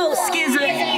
go, Skizza.